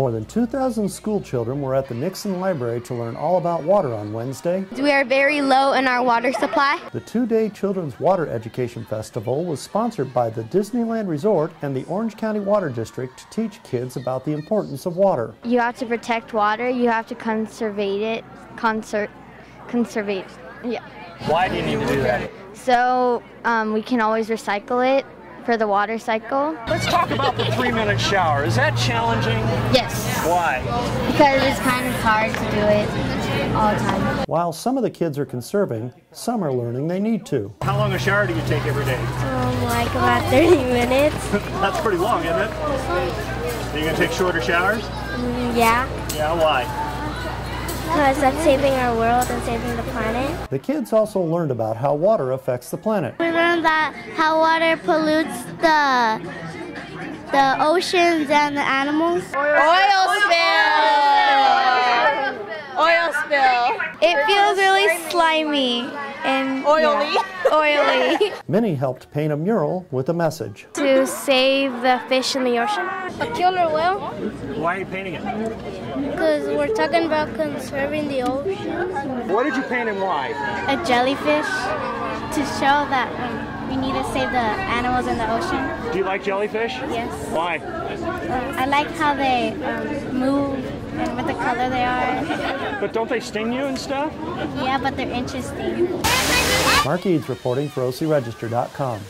More than 2,000 school children were at the Nixon Library to learn all about water on Wednesday. We are very low in our water supply. The two day Children's Water Education Festival was sponsored by the Disneyland Resort and the Orange County Water District to teach kids about the importance of water. You have to protect water, you have to conserve it, conser- conserve it. Yeah. Why do you need to do that? So um, we can always recycle it for the water cycle. Let's talk about the three minute shower. Is that challenging? Yes. Why? Because it's kind of hard to do it all the time. While some of the kids are conserving, some are learning they need to. How long a shower do you take every day? Um, like about 30 minutes. That's pretty long, isn't it? Are you going to take shorter showers? Yeah. Yeah, why? Because that's saving our world and saving the planet. The kids also learned about how water affects the planet. We learned that how water pollutes the the oceans and the animals. Oil spill. Oil spill. It feels really slimy and Oily. yeah, oily. Many helped paint a mural with a message. to save the fish in the ocean. A killer whale? Why are you painting it? Because we're talking about conserving the ocean. What did you paint and why? A jellyfish to show that um, we need to save the animals in the ocean. Do you like jellyfish? Yes. Why? I like how they um, move and what the color they are. But don't they sting you and stuff? Yeah, but they're interesting. Mark Eads reporting for OCRegister.com.